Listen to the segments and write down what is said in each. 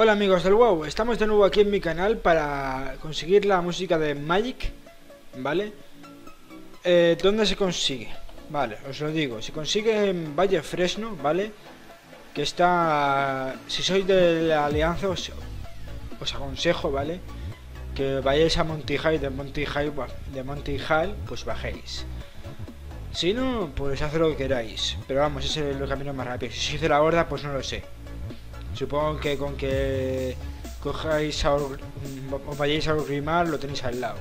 Hola amigos del WoW, estamos de nuevo aquí en mi canal para conseguir la música de Magic, ¿vale? Eh, ¿Dónde se consigue? Vale, os lo digo, se consigue en Valle Fresno, ¿vale? Que está... Si sois de la Alianza os, os aconsejo, ¿vale? Que vayáis a High, de Monty High, de High, pues bajéis. Si no, pues haz lo que queráis. Pero vamos, ese es el camino más rápido. Si sois de la horda, pues no lo sé. Supongo que con que cojáis a, os vayáis a Urrimar lo tenéis al lado.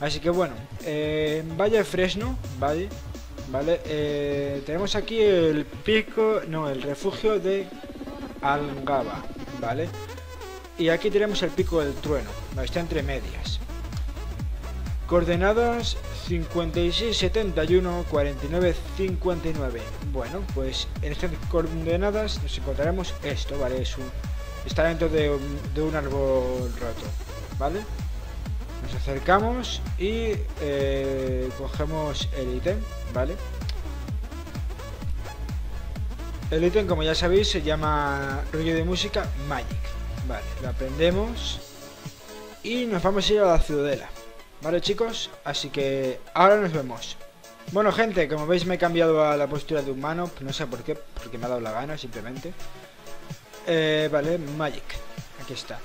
Así que bueno, eh, Valle Fresno, ¿vale? Vale, eh, tenemos aquí el pico, no, el refugio de Algaba, ¿vale? Y aquí tenemos el pico del trueno, está entre medias. Coordenadas 56, 71, 49, 59. Bueno, pues en estas coordenadas nos encontraremos esto, ¿vale? Es un, está dentro de un, árbol roto, ¿vale? Nos acercamos y eh, cogemos el ítem, ¿vale? El ítem, como ya sabéis, se llama rollo de música Magic. Vale, lo aprendemos y nos vamos a ir a la ciudadela. Vale chicos, así que ahora nos vemos. Bueno gente, como veis me he cambiado a la postura de humano, no sé por qué, porque me ha dado la gana simplemente. Eh, vale, Magic, aquí está.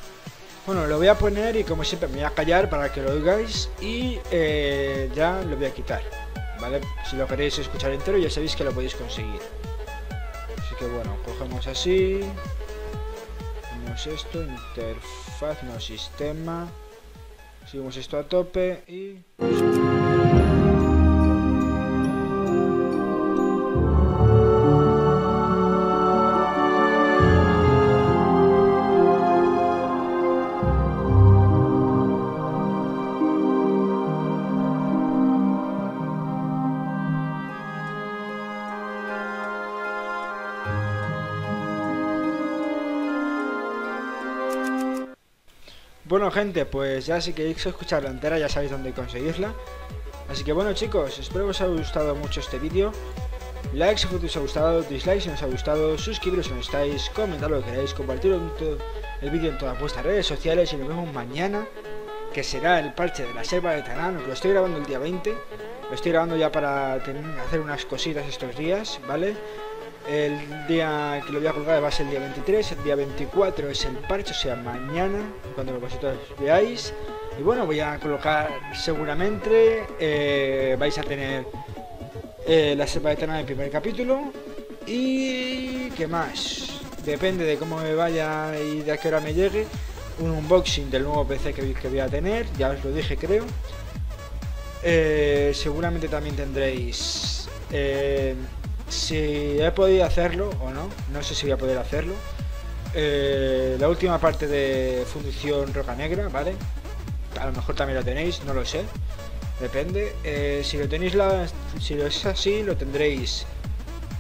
Bueno, lo voy a poner y como siempre me voy a callar para que lo oigáis y eh, ya lo voy a quitar. Vale, si lo queréis escuchar entero ya sabéis que lo podéis conseguir. Así que bueno, cogemos así. Hacemos esto, interfaz, no sistema. Seguimos esto a tope y... Bueno gente, pues ya si queréis escucharla entera ya sabéis dónde conseguirla. Así que bueno chicos, espero que os haya gustado mucho este vídeo. Like si os ha gustado, dislike si os ha gustado, suscribiros si no estáis, comentad lo que queráis, compartir el vídeo en todas vuestras redes sociales y nos vemos mañana Que será el parche de la selva de Tanán, lo estoy grabando el día 20 Lo estoy grabando ya para hacer unas cositas estos días, ¿vale? El día que lo voy a colgar va a ser el día 23, el día 24 es el parche, o sea, mañana, cuando vosotros veáis. Y bueno, voy a colocar seguramente, eh, vais a tener eh, la selva eterna del primer capítulo. Y qué más, depende de cómo me vaya y de a qué hora me llegue, un unboxing del nuevo PC que, que voy a tener, ya os lo dije creo. Eh, seguramente también tendréis... Eh, si he podido hacerlo o no, no sé si voy a poder hacerlo. Eh, la última parte de fundición roca negra, ¿vale? A lo mejor también lo tenéis, no lo sé. Depende. Eh, si lo tenéis, la, si lo es así, lo tendréis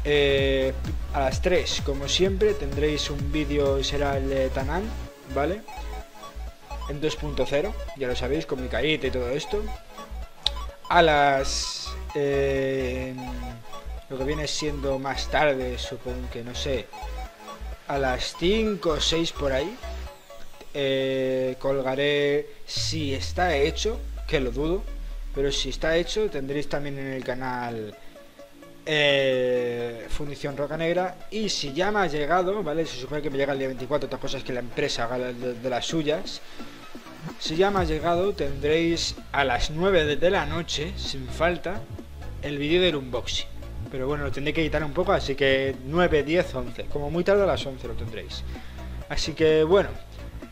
eh, a las 3, como siempre. Tendréis un vídeo, será el de Tanan, ¿vale? En 2.0, ya lo sabéis, con mi carita y todo esto. A las... Lo que viene siendo más tarde, supongo que no sé, a las 5 o 6 por ahí, eh, colgaré si está hecho, que lo dudo, pero si está hecho tendréis también en el canal eh, Fundición Roca Negra y si ya me ha llegado, ¿vale? Se supone que me llega el día 24, otras cosas que la empresa haga de, de las suyas. Si ya me ha llegado tendréis a las 9 de la noche, sin falta, el vídeo del unboxing. Pero bueno, lo tendré que editar un poco, así que 9, 10, 11. Como muy tarde a las 11 lo tendréis. Así que bueno,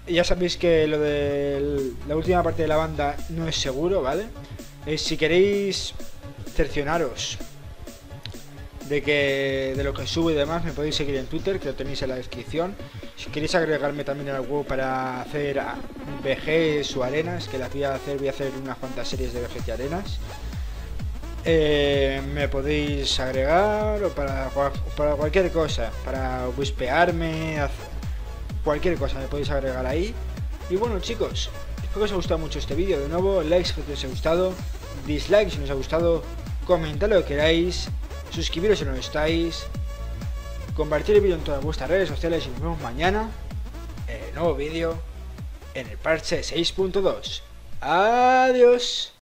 ya sabéis que lo de la última parte de la banda no es seguro, ¿vale? Eh, si queréis cercionaros de que de lo que subo y demás, me podéis seguir en Twitter, que lo tenéis en la descripción. Si queréis agregarme también al web para hacer VGs o arenas, que las voy a hacer, voy a hacer unas cuantas series de VGs y arenas. Eh, me podéis agregar o para, para cualquier cosa, para wispearme, cualquier cosa me podéis agregar ahí. Y bueno chicos, espero que os haya gustado mucho este vídeo. De nuevo, likes si os ha gustado, dislikes si os ha gustado, comentad lo que queráis, suscribiros si no estáis, compartir el vídeo en todas vuestras redes sociales y nos vemos mañana en el nuevo vídeo en el parche 6.2. Adiós.